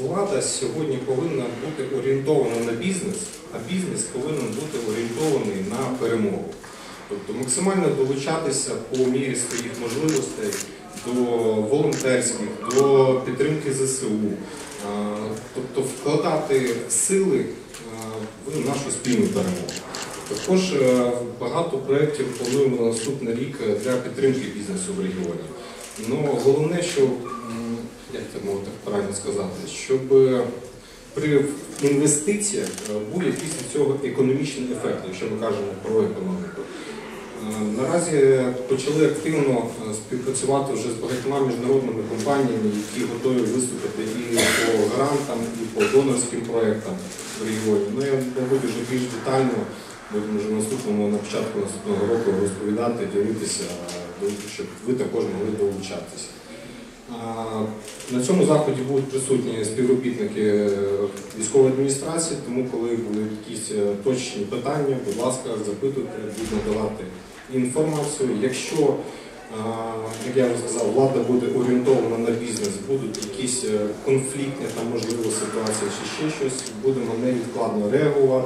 Влада сьогодні повинна бути орієнтована на бізнес, а бізнес повинен бути орієнтований на перемогу. Тобто максимально долучатися по мірі своїх можливостей до волонтерських, до підтримки ЗСУ, тобто вкладати сили в нашу спільну перемогу. Також е, багато проєктів плануємо на наступний рік для підтримки бізнесу в регіоні. Ну, головне, що як це можна так правильно сказати, щоб при інвестиціях е, був від цього економічний ефект, якщо ми кажемо про економіку. Е, Наразі почали активно е, співпрацювати вже з багатьма міжнародними компаніями, які готові виступити і по грантам, і по донорським проєктам в регіоні. Ну, я мабуть, вже більш детально будемо вже наступному на початку наступного року розповідати, ділитися, щоб ви також могли долучатися. На цьому заході будуть присутні співробітники е, військової адміністрації, тому коли будуть якісь е, точні питання, будь ласка, запитуйте, будемо давати інформацію. Якщо, як я вже сказав, влада буде орієнтована на бізнес, будуть якісь е, конфліктні там можливо ситуації чи ще щось, будемо невідкладно реагувати.